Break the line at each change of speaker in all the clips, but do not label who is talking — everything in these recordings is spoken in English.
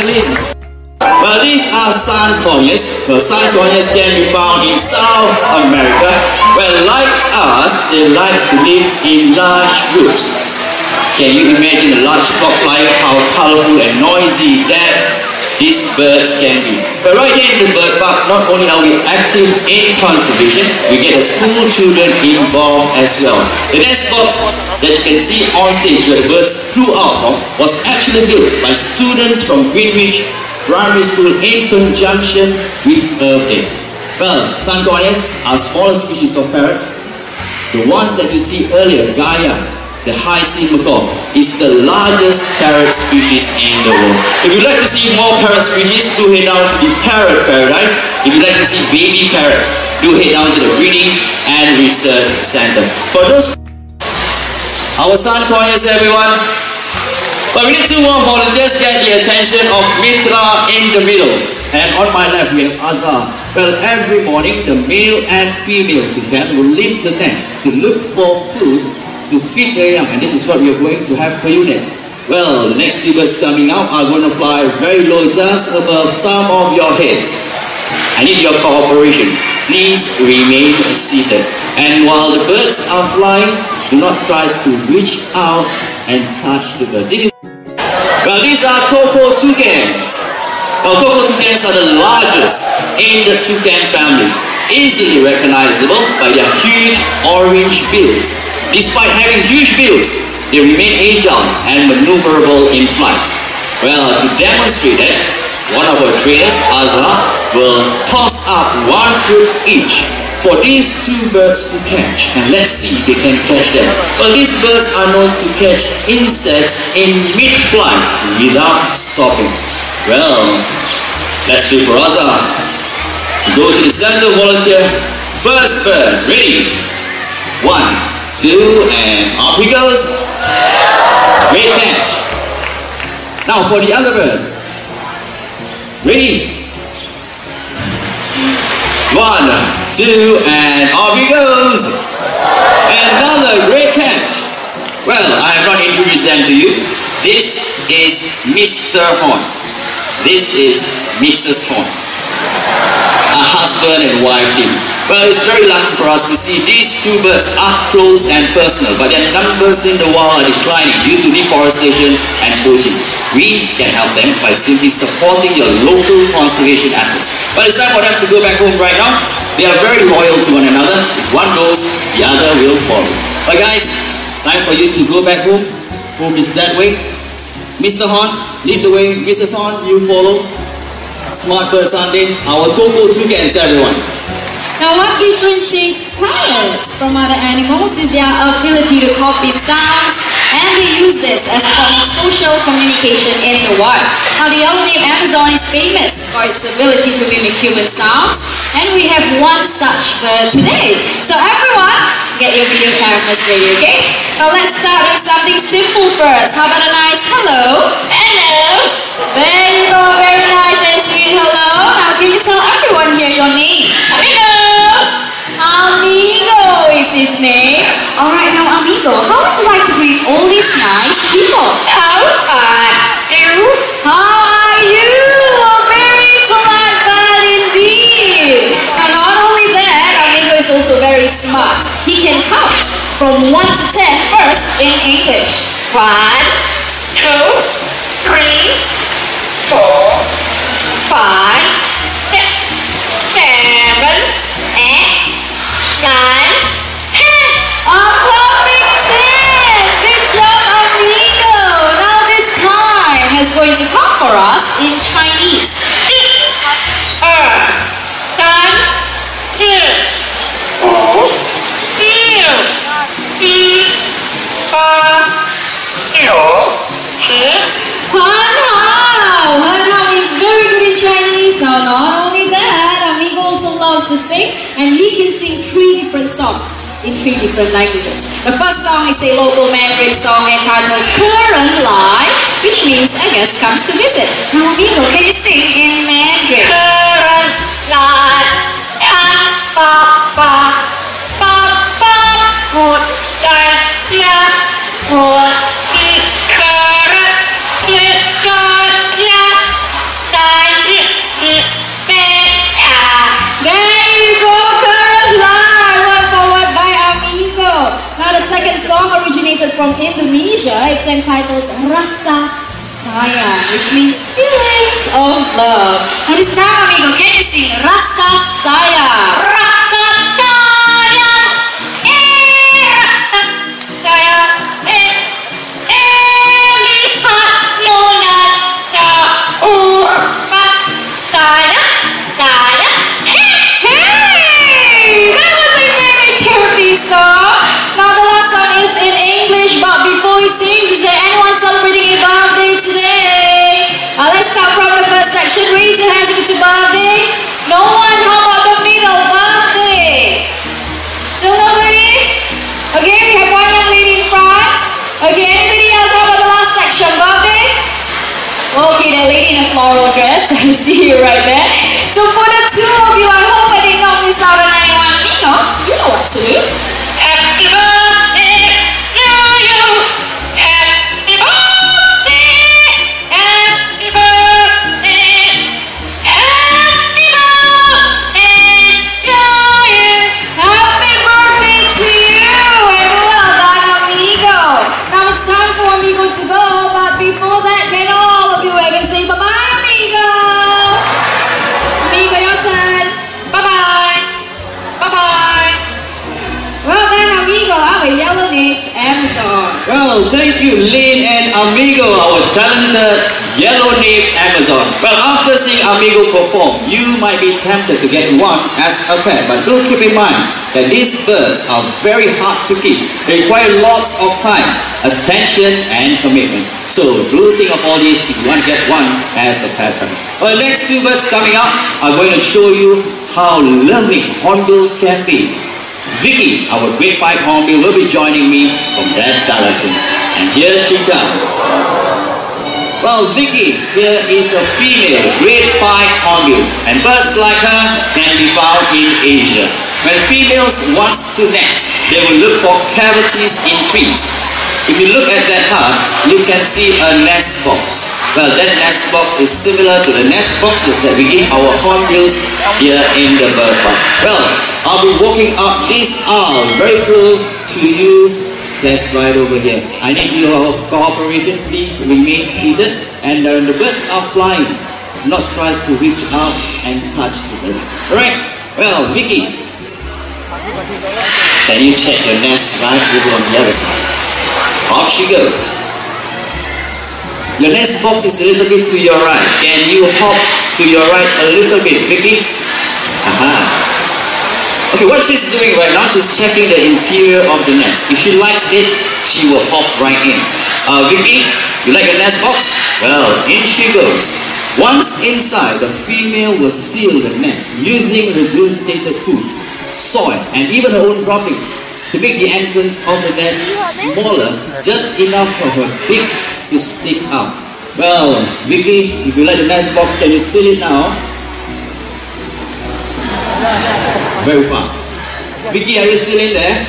violin. But these are sun conures. The sun conures can be found in South America, where like us, they like to live in large groups. Can you imagine a large flock like how colorful and noisy that these birds can be. But right here in the bird park, not only are we active in conservation, we get the school children involved as well. The nest box that you can see on stage where the birds flew out of was actually built by students from Greenwich Primary School in conjunction with Day. Well, conures are smaller species of parrots. The ones that you see earlier, Gaia, the hyacinth macaw, is the largest parrot species in the world. If you'd like to see more parrot species, do head down to the Parrot Paradise. If you'd like to see baby parrots, do head down to the Breeding and Research Center. For those our sun conures, everyone. But we need two more volunteers get the attention of Mitra in the middle. And on my left we have Azhar. Well, every morning the male and female toucan will leave the nest to look for food to feed their young. And this is what we are going to have for you next. Well, the next two birds coming out are going to fly very low just above some of your heads. I need your cooperation. Please remain seated. And while the birds are flying, do not try to reach out and touch the bird. This is well, these are Toco toucans. Well, Toco toucans are the largest in the toucan family, easily recognizable by their huge orange bills. Despite having huge bills, they remain agile and maneuverable in flight. Well, to demonstrate it, one of our trainers, Azra, will toss up one fruit each for these two birds to catch. And let's see if they can catch them. Well, these birds are known to catch insects in mid-flight without stopping. Well, let's do for Azra. Go to the center volunteer. First bird, ready? One, two, and off he goes. Great catch. Now for the other bird. Ready? One, two, and off he goes. Another great catch. Well, I have not introduced them to you. This is Mr. Horn. This is Mrs. Horn. A husband and wife team. Well, it's very lucky for us to see these two birds up close and personal, but their numbers in the wild are declining due to deforestation and poaching. We can help them by simply supporting your local conservation efforts. But it's time for them to go back home right now. They are very loyal to one another. If one goes, the other will follow. But guys, time for you to go back home. Home is that way. Mr. Horn, lead the way. Mrs. Horn, you follow. Smart Bird Sunday, our Toco toucans, everyone.
Now what differentiates parrots from other animals is their ability to copy sounds and they use this as a form of social communication in the wild. Now the yellow nape Amazon is famous for its ability to mimic human sounds and we have one such bird today. So everyone, get your video cameras ready, okay? Now let's start with something simple first. How about a nice hello? Hello! There you go, very nice sweet hello. Now can you tell everyone here your name? Amigo! Amigo is his name. Alright, now Amigo, how would you like to greet all these nice people? How are you? How are you? A very polite indeed. And not only that, Amigo is also very smart. He can count from 1 to 10 first in English. One, two, three, four, five, six, seven, eight, nine, ten. A perfect ten! Good job, amigo! Now this time is going to come for us in Chinese.
二
and we can sing three different songs in three different languages. The first song is a local Mandarin song entitled Current Lai, which means a guest comes to visit. Romero, can you sing in Mandarin?
Current Lai, Tan Ba Ba, Ba
Ba, Good Day, entitled Rasa Sayang, which means feelings of love. And it's time, amigo, can you sing Rasa
thank you, Lynn and Amigo, our talented yellow nape Amazon. Well, after seeing Amigo perform, you might be tempted to get one as a pet, but do keep in mind that these birds are very hard to keep. They require lots of time, attention, and commitment. So do think of all these if you want to get one as a pet. Well, next two birds coming up, I'm going to show you how loving hornbills can be. Vicky, our great pied hornbill, will be joining me from that direction. And here she comes. Well, Vicky here is a female great pied hornbill, and birds like her can be found in Asia. When females want to nest, they will look for cavities in trees. If you look at that hut, you can see a nest box. Well, that nest box is similar to the nest boxes that we give our hornbills here in the bird park. Well, I'll be walking up this aisle very close to you. That's right over here. I need your cooperation. Please remain seated. And uh, the birds are flying. Not try to reach out and touch the birds. Alright. Well, Vicky. Can you check your nest right over on the other side? Off she goes. Your nest box is a little bit to your right. Can you hop to your right a little bit, Vicky? Aha. Okay, what she's doing right now, she's checking the interior of the nest. If she likes it, she will hop right in. Uh, Vicky, you like a nest box? Well, in she goes. Once inside, the female will seal the nest using regurgitated food, soil, and even her own droppings to make the entrance of the nest smaller, just enough for her beak to stick out. Well, Vicky, if you like the nest box, can you seal it now? Very fast. Vicky, are you still in there?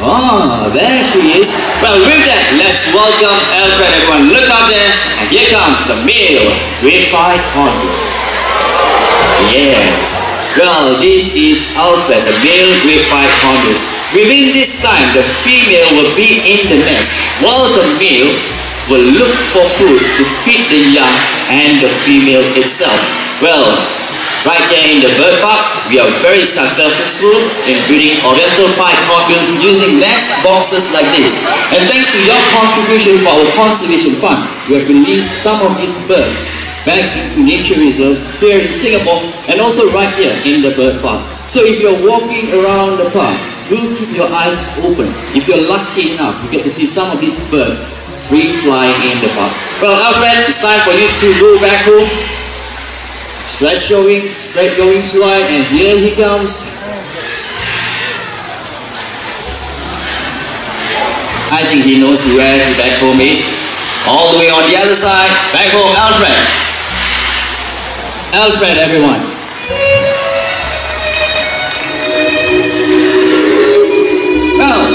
Ah, there she is. Well, with that, let's welcome Alfred, everyone. Look up there, and here comes the male great pied hornbill. Yes. Well, this is Alfred, the male great pied hornbills. Within this time, the female will be in the nest, while the male will look for food to feed the young and the female itself. Well, right here in the bird park, we are very successful in breeding oriental hornbills using nest boxes like this. And thanks to your contribution for our conservation fund, we have released some of these birds back into nature reserves here in Singapore and also right here in the bird park. So if you're walking around the park, do keep your eyes open. If you're lucky enough, you get to see some of these birds free flying in the park. Well, Alfred, it's time for you to go back home. Stretch your wings, spread your wings wide, and here he comes. I think he knows where his back home is. All the way on the other side, back home, Alfred. Alfred, everyone. Well,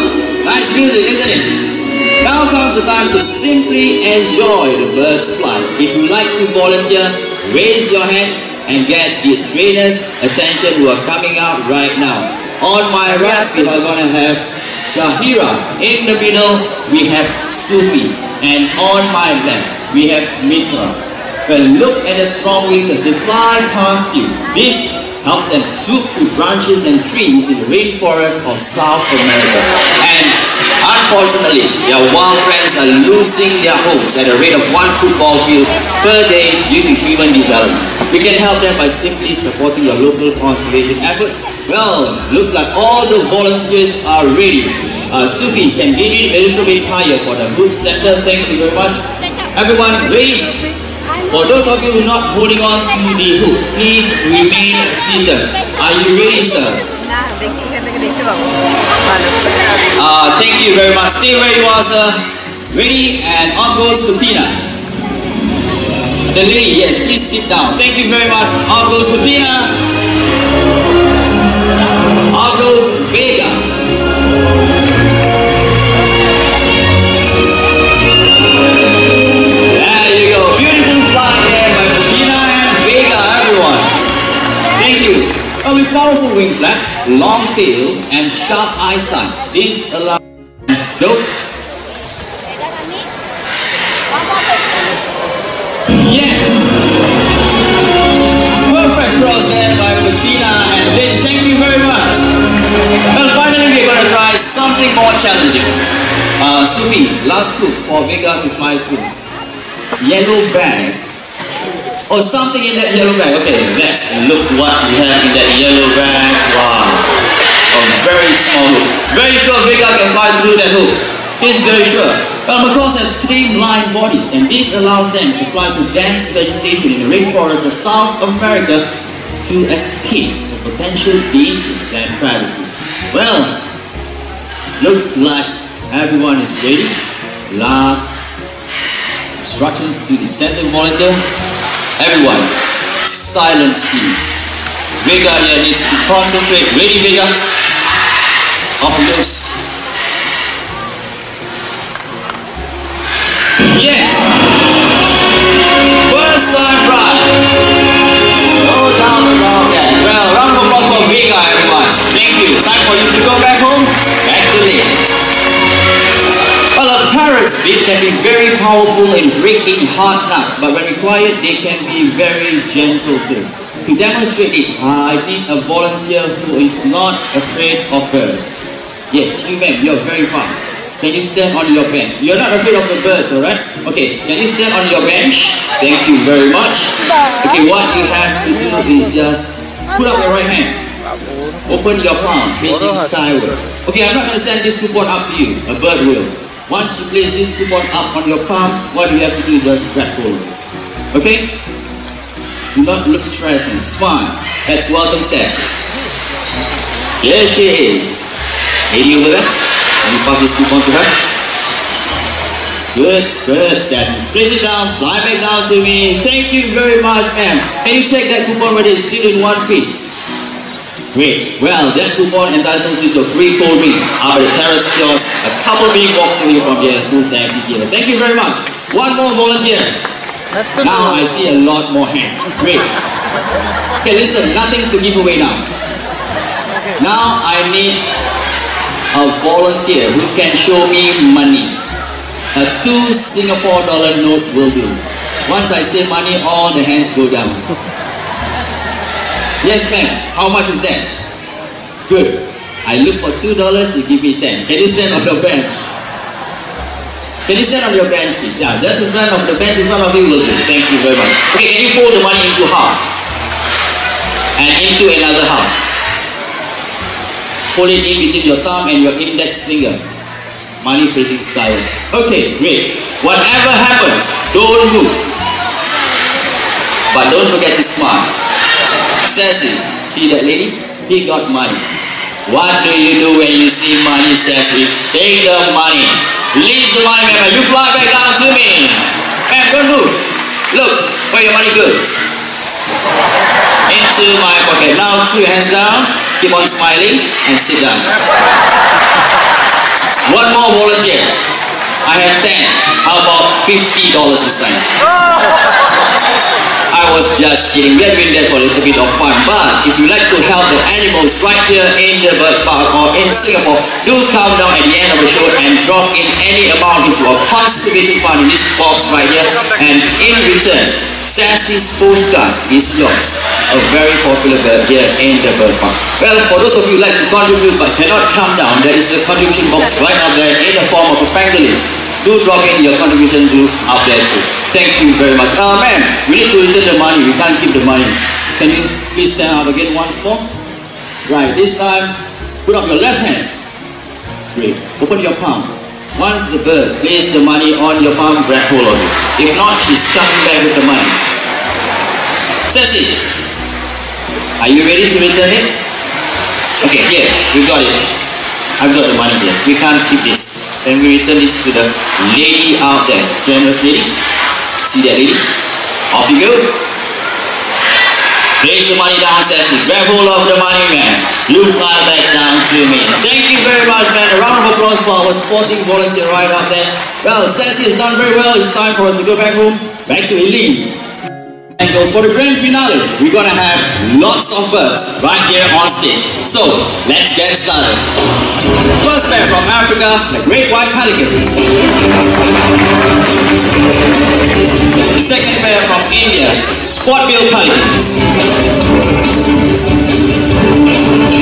nice music, isn't it? Now comes the time to simply enjoy the bird's flight. If you like to volunteer, raise your hands and get the trainers' attention who are coming out right now. On my right, we are going to have Shahira. In the middle, we have Sufi. And on my left, we have Mitra. Well, look at the strong wings as they fly past you. This helps them swoop through branches and trees in the rainforests of South America. And unfortunately, their wild friends are losing their homes at a rate of one football field per day due to human development. We can help them by simply supporting your local conservation efforts. Well, looks like all the volunteers are ready. Uh, Sufi, can give it a little bit higher for the group center. Thank you very much. Everyone, ready? For those of you who are not holding on to the hook, please remain seated. Are you ready, sir? Uh, thank you very much. Stay where you are, sir. Ready? And on goes Tina. The lady, yes, please sit down. Thank you very much. On goes Tina. Well, with powerful wing flaps, long tail, and sharp eyesight, this allows Nope. Yes. Perfect cross there by Bettina and Lynn. Thank you very much. Well, finally we're going to try something more challenging. Uh, Sufi, last hook for Vega to fly through. Yellow bag. Or something in that yellow bag. Okay, let's look what we have in that yellow bag. Wow. A very small hook. Very sure Vega can fly through that hook. He's very sure. Well, macaws have streamlined bodies and this allows them to fly through dense vegetation in the rainforests of South America to escape the potential dangers and predators. Well, looks like everyone is ready. Last instructions to the center volunteer. Everyone, silence please. Vega here needs to concentrate. Ready, Vega? Off loose. Yes! First time right. No doubt about that. Well, round of applause for Vega, everyone. Thank you. Time for you to go back home. Beak can be very powerful in breaking hard nuts, but when required, they can be very gentle too. To demonstrate it, uh, I need a volunteer who is not afraid of birds. Yes, you ma'am, you're very fast. Can you stand on your bench? You're not afraid of the birds, alright? Okay, can you stand on your bench? Thank you very much. Okay, what you have to do is just put up your right hand. Open your palm, facing sideways. Okay, I'm not going to send this coupon up to you. A bird will. Once you place this coupon up on your palm, what you have to do is just grab hold. Okay? Do not look stressed and smile. That's what welcome Sassy. Here she is. Lady over there. Let me pass this coupon to her. Good, good, Sassy. Place it down, fly back down to me. Thank you very much, ma'am. Can you check that coupon whether it's still in one piece? Great. Well, that coupon entitles you to a free cold drink up at the terrace kiosk, a couple of blocks away from here, and here. Thank you very much. One more volunteer. Now I see a lot more hands. Great. Okay, listen, nothing to give away now. Now I need a volunteer who can show me money. A two Singapore dollar note will do. Once I say money, all the hands go down. Yes, ma'am. How much is that? Good. I look for two dollars, you give me ten. Can you stand on your bench? Can you stand on your bench, please? Yeah, just in front of the bench in front of you will do. Thank you very much. Okay, can you fold the money into half? And into another half. Fold it in between your thumb and your index finger. Money facing skyward. Okay, great. Whatever happens, don't move. But don't forget to smile. Sassy, see that lady? He got money. What do you do when you see money, Sassy? Take the money. Release the money, man. You fly back down to me. Man, don't move. Look where your money goes. Into my pocket. Now put your hands down. Keep on smiling and sit down. One more volunteer. I have 10. How about $50 this time? I was just. We have been there for a little bit of fun. But if you like to help the animals right here in the bird park or in Singapore, do come down at the end of the show and drop in any amount into a conservation fund in this box right here. And in return, Sassy's postcard is yours. A very popular bird here in the bird park. Well, for those of you who like to contribute but cannot come down, there is a contribution box right up there in the form of a pangolin do drop in your contribution to there too. Thank you very much. Uh, man, we need to return the money. We can't keep the money. Can you please stand up again once more? Right, this time, put up your left hand. Great. Open your palm. Once the bird place the money on your palm, grab hold of it. If not, she's coming back with the money. Sassy, are you ready to return it? Okay, here, we got it. I've got the money here. We can't keep this. Then we return this to the lady out there. Generous lady. See that lady? Off you go. Place the money down. Grab hold of the money, man. Look right back down to me. Thank you very much, man. A round of applause for our sporting volunteer right out there. Well, Sassy has done very well. It's time for us to go back home. Back to Eileen. And for the grand finale. We're gonna have lots of birds right here on stage. So let's get started. First pair from Africa, the great white pelicans. Second pair from India, spot-billed pelicans.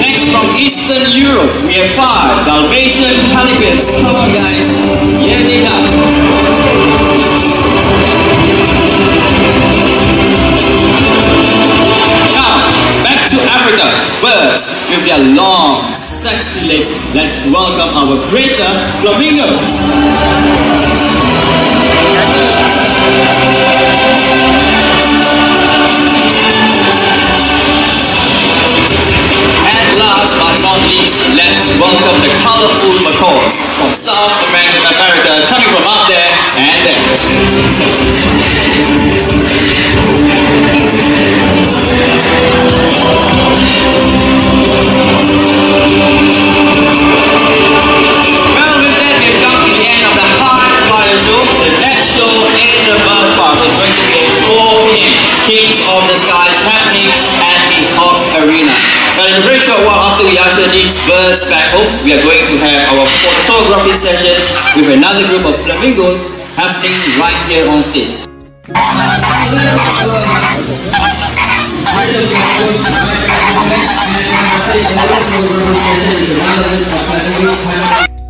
Next from Eastern Europe, we have five Dalmatian pelicans. Come on guys, here they with their long, sexy legs. Let's welcome our greater flamingos. And last but not least, let's welcome the colorful macaws from South America, America coming from up there and there. Of happening right here on stage.
You.